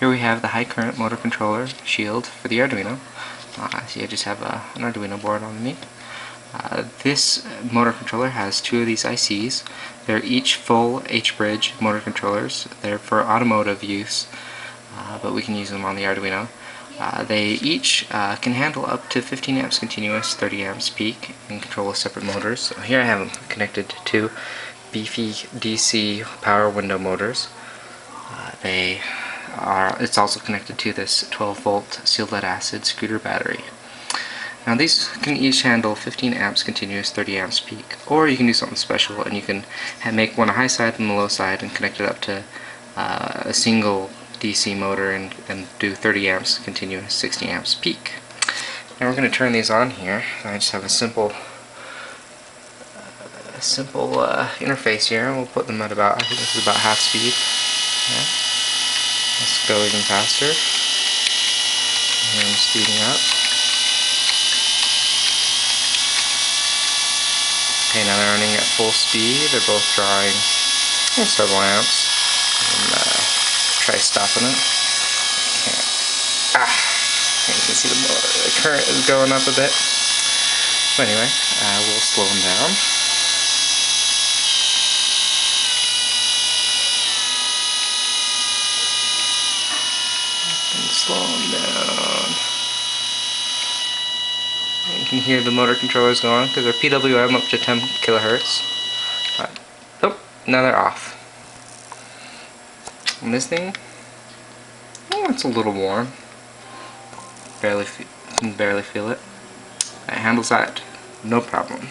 Here we have the high current motor controller shield for the Arduino. Uh, see I just have a, an Arduino board underneath. Uh, this motor controller has two of these ICs. They're each full H-bridge motor controllers. They're for automotive use, uh, but we can use them on the Arduino. Uh, they each uh, can handle up to 15 amps continuous, 30 amps peak, and control with separate motors. So here I have them connected to beefy DC power window motors. Uh, they are. It's also connected to this 12 volt sealed lead acid scooter battery. Now these can each handle 15 amps continuous, 30 amps peak, or you can do something special and you can make one a high side and the low side and connect it up to uh, a single DC motor and, and do 30 amps continuous, 60 amps peak. Now we're going to turn these on here. I just have a simple simple uh, interface here. And we'll put them at about, I think this is about half speed. Yeah. Let's go even faster. And I'm speeding up. Okay, now they're running at full speed. They're both drawing several amps. And, uh, try stopping it. Can't. Ah! You can see the, motor, the current is going up a bit. But anyway, uh, we'll slow them down. And slow them down. You can hear the motor controllers going because they're PWM up to 10 kilohertz. Right. Oh, now they're off. And this thing, oh, it's a little warm. Barely, can barely feel it. It handles that, no problem.